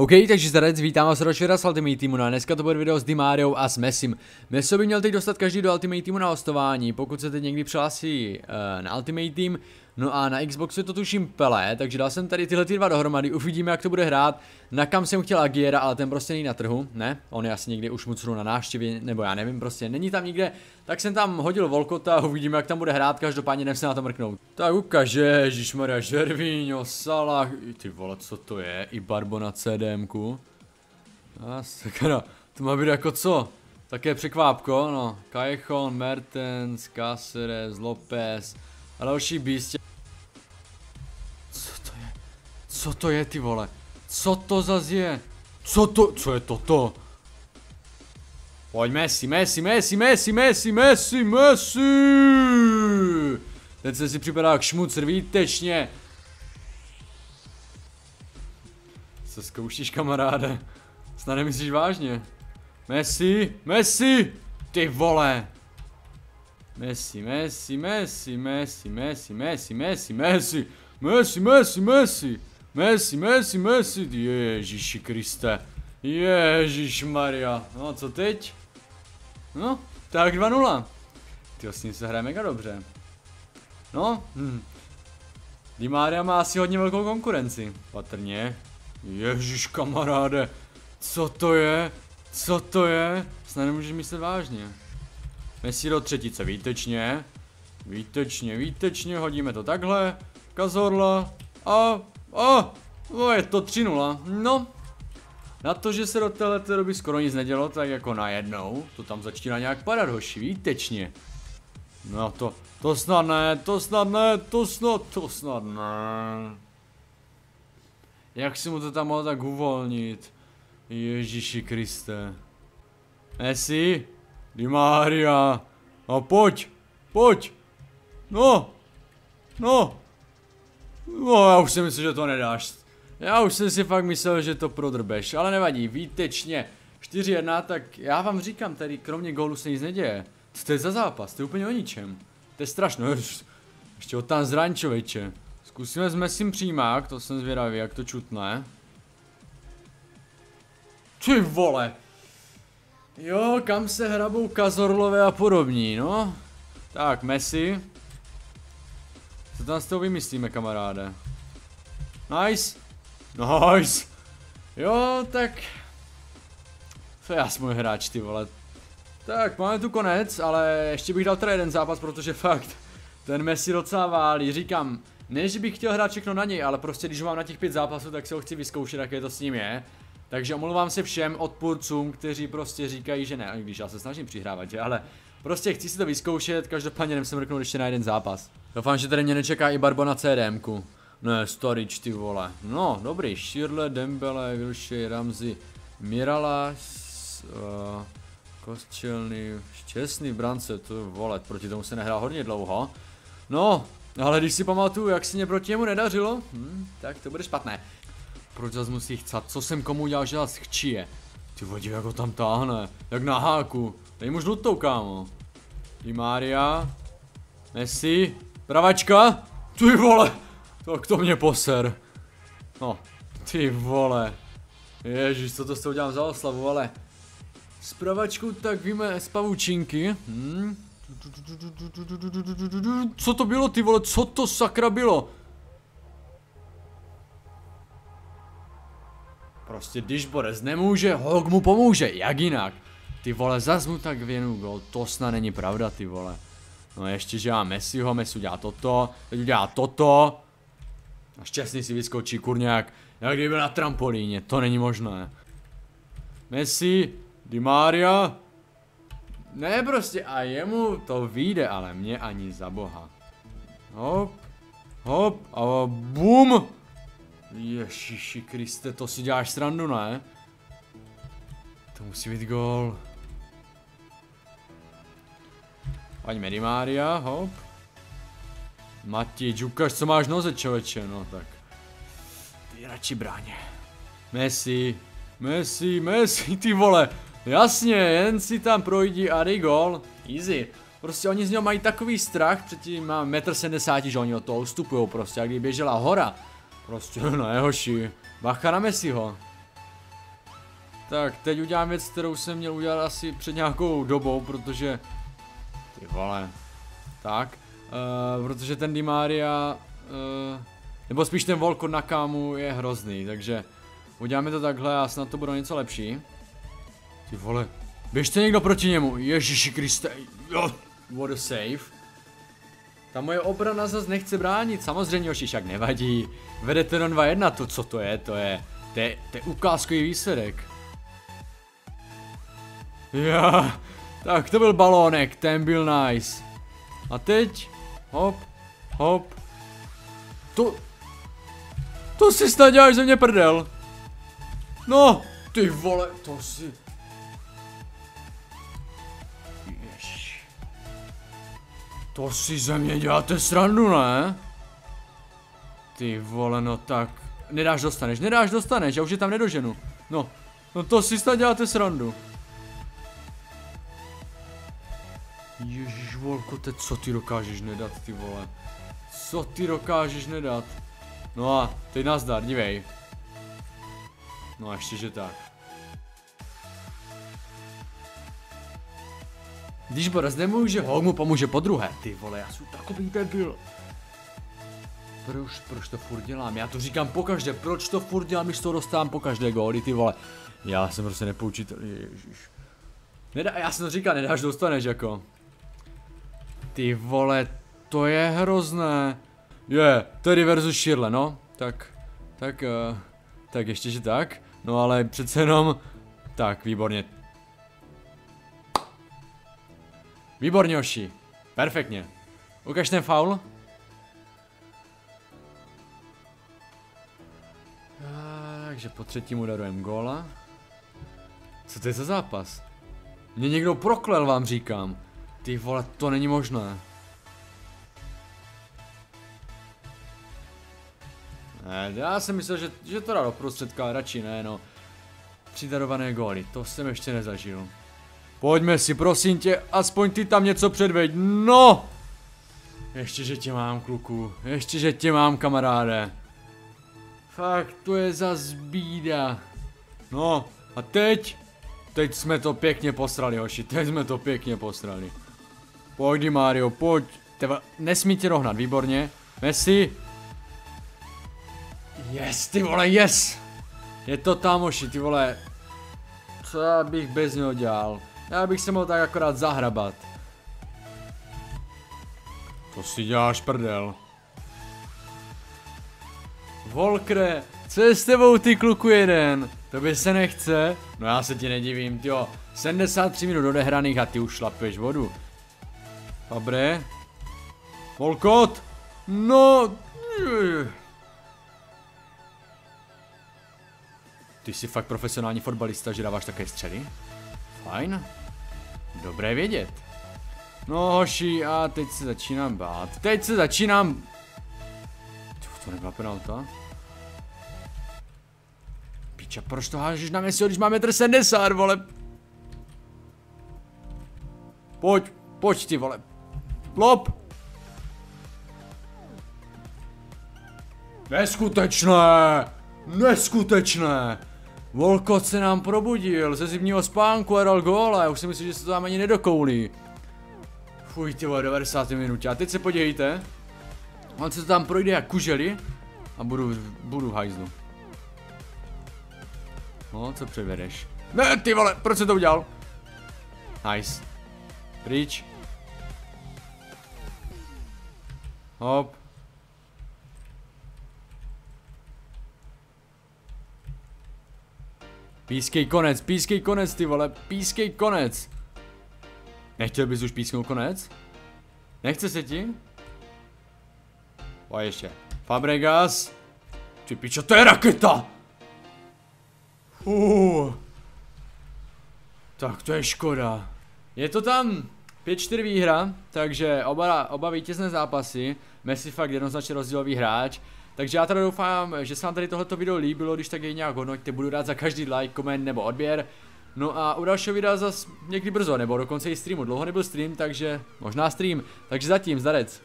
OK, takže zdarec, vítám vás Rošera z Ultimate Teamu, no a dneska to bude video s Dimariou a s Messim. Messi by měl teď dostat každý do Ultimate Teamu na hostování, pokud se teď někdy přihlásí uh, na Ultimate Team, no a na Xboxu je to tuším Pele, takže dal jsem tady tyhle ty dva dohromady, uvidíme jak to bude hrát, na kam jsem chtěl Agiera, ale ten prostě není na trhu, ne, on je asi někdy už mucru na návštěvě, nebo já nevím, prostě není tam nikde, tak jsem tam hodil Volkota uvidíme jak tam bude hrát, každopádně jdem se na to mrknout. Tak ukaže, Ježišmarja, Žervíňo, Salah, ty vole, co to je, i Barbo na CDMku. A sakra, to má být jako co? Také překvápko, no. Kajchon, Mertens, Cáceres, López a další bístě. Co to je ty vole? Co to zas je? Co to? Co je toto? Pojď Messi, Messi, Messi, Messi, Messi, Messi, Messi! Ten se si připadá jak šmucr, výtečně. Co zkoušíš kamaráde? Snad nemyslíš vážně? Messi, Messi! Ty vole! Messi, Messi, Messi, Messi, Messi, Messi, Messi, Messi, Messi, Messi, Messi, Messi, Messi, Messi, Ježíši Kriste, Ježíš Maria, no co teď? No, tak 2-0. Ty s ním se hraje mega dobře. No, hm. Di Maria má asi hodně velkou konkurenci, patrně. Ježíš kamaráde, co to je? Co to je? Snad nemůžeš myslet vážně. Messi do třetice, výtečně. Výtečně, výtečně, hodíme to takhle. Kazorla. A, a, no je to 3-0. No, na to, že se do této doby skoro nic nedělo, tak jako najednou, to tam začíná nějak padat, hoši, výtečně. No to, to snad ne, to snad ne, to snad, to snad ne. Jak si mu to tam mohl tak uvolnit? Ježíši Kriste. Messi? Di Maria. A pojď, pojď. No, no. No, já už si myslím, že to nedáš. Já už jsem si fakt myslel, že to prodrbeš, ale nevadí, výtečně. 4-1, tak já vám říkám, tady kromě gólu se nic neděje. Co to je za zápas, to je úplně o ničem. To je strašné, ještě od tam zraň. Zkusíme s Messim přímák, to jsem zvědavý, jak to čutné. Ty vole. Jo, kam se hrabou Kazorlové a podobní, no. Tak, Messi. Co tam s toho vymyslíme, kamaráde? Nice. Nice. Jo, tak. To je můj hráč, ty vole. Tak, máme tu konec, ale ještě bych dal teda jeden zápas, protože fakt ten Messi docela válí. Říkám, ne, že bych chtěl hrát všechno na něj, ale prostě když mám na těch pět zápasů, tak si ho chci vyzkoušet, jak je to s ním je. Takže omlouvám se všem odpůrcům, kteří prostě říkají, že ne, když já se snažím přihrávat, že? ale prostě chci si to vyzkoušet, každopádně jdem se mrknout ještě na jeden zápas. Doufám, že tady mě nečeká i Barbo na CDMku. Ne, Storič, ty vole. No, dobrý, Shirle, Dembele, Wilshere, Ramzi, Mirala, uh, Kostčelný, šťastný brance, to vole, proti tomu se nehrál hodně dlouho. No, ale když si pamatuju, jak se mě proti němu nedařilo, hm, tak to bude špatné. Proč zase musí chcát, co jsem komu udělal, že zase chčije? Ty vodě, jak ho tam táhne, jak na háku. Dej mu žlutou, kámo. Di Maria. Messi. Pravačka. Ty vole. Tak to mě poser. No, ty vole. Ježíš, co to s tou dělám za oslavu, ale... S pravačkou tak víme z pavučinky. Hm. Co to bylo, ty vole, co to sakra bylo? Prostě když Borez nemůže, Hog mu pomůže, jak jinak? Ty vole, zas mu tak věnu gol, to snad není pravda, ty vole. No ještě, že má Messiho, Messi udělá toto, teď udělá toto. A šťastný si vyskočí kurňák, jak kdyby na trampolíně, to není možné. Messi, Di Maria. Ne prostě, a jemu to vyjde, ale mě ani za boha. Hop, hop, a bum. Ježiši Kriste, to si děláš srandu, ne? To musí být gol. Pojďme Di Maria, hop. Matič, ukaž, co máš noze, člověče, no tak. Ty radši bráně. Messi, Messi, Messi, ty vole. Jasně, jen si tam projdi a dej gol. Easy. Prostě oni z něho mají takový strach, předtím má 1,70 m, že oni od toho ustupují prostě, jak kdyby běžela hora. Prostě, no hoši, bacha na Messiho. Tak, teď udělám věc, kterou jsem měl udělat asi před nějakou dobou, protože... Ty vole. Tak, uh, protože ten Di Maria, uh, nebo spíš ten Volko na kámu je hrozný, takže uděláme to takhle a snad to bude něco lepší. Ty vole, běžte někdo proti němu, Ježiši Kriste, jo, what a save. Ta moje obrana zase nechce bránit, samozřejmě ošišak nevadí. Vedete do 2-1, to co to je, to je, to je, to je ukázkový výsledek. Já, tak to byl balónek, ten byl nice. A teď, hop, hop. To, to si snad děláš ze mě prdel. No, ty vole, to si... To si ze mě děláte srandu, ne? Ty vole, no tak. Nedáš dostaneš, nedáš dostaneš, já už je tam nedoženu. No, no to si snad děláte srandu. Ježíš volko, teď co ty dokážeš nedat, ty vole? Co ty dokážeš nedat? No a teď nazdar, dívej. No a ještě, že tak. Když Boris nemůže, Hog mu pomůže po druhé. Ty vole, já jsem takový debil. Proč, proč to furt dělám? Já to říkám pokaždé, proč to furt dělám, když to dostávám po každé góly, ty vole. Já jsem prostě nepoučitelný, ježiš. Nedá, já jsem to říkal, nedáš, dostaneš jako. Ty vole, to je hrozné. Je, yeah, tedy versus Shirle, no. Tak, tak, uh, tak ještě, že tak. No ale přece jenom, tak, výborně. Výborně, Oši. Perfektně. Ukaž ten faul. Takže po třetím udarujem góla. Co to je za zápas? Mě někdo proklel, vám říkám. Ty vole, to není možné. Ne, já jsem myslel, že, že to dá do prostředka, radši ne, no. Přidarované góly, to jsem ještě nezažil. Pojďme si, prosím tě, aspoň ty tam něco předveď, no! Ještě, že tě mám, kluku, ještě, že tě mám, kamaráde. Fakt, to je za zbída. No, a teď? Teď jsme to pěkně posrali, hoši, teď jsme to pěkně posrali. Pojď, Mario, pojď. Teba, nesmí tě dohnat, výborně. Messi. Yes, ty vole, yes. Je to tam, hoši, ty vole. Co bych bez něho dělal? Já bych se mohl tak akorát zahrabat. To si děláš prdel. Volkre, co je s tebou ty kluku jeden? To by se nechce? No já se ti nedivím, jo. 73 minut odehraných a ty už šlapeš vodu. Dobré. Volkot! No... Ty jsi fakt profesionální fotbalista, že dáváš také střely? Fajn. Dobré vědět. No hoši, a teď se začínám bát. Teď se začínám... To nebyla penalta? Piča, proč to hážeš na Messiho, když máme 1,70 vole? Pojď, pojď ty vole. Lop! Neskutečné! Neskutečné! Volkot se nám probudil ze zimního spánku a dal góla, já už si myslím, že se to tam ani nedokoulí. Fuj ty vole, 90 minutě. A teď se podívejte. On se to tam projde jak kuželi a budu, budu v hajzlu. No, co předvedeš? Ne, ty vole, proč jsi to udělal? Nice. Pryč. Hop. Pískej konec, pískej konec ty vole, pískej konec. Nechtěl bys už písknout konec? Nechce se ti? A ještě. Fabregas. Ty pičo, to je raketa! Uh. Tak to je škoda. Je to tam 5-4 výhra, takže oba, oba vítězné zápasy. Messi fakt jednoznačně rozdílový hráč. Takže já teda doufám, že se vám tady tohleto video líbilo, když tak jej nějak hodnoťte, budu rád za každý like, koment nebo odběr. No a u dalšího videa zase někdy brzo, nebo dokonce i streamu, dlouho nebyl stream, takže možná stream, takže zatím, zdarec.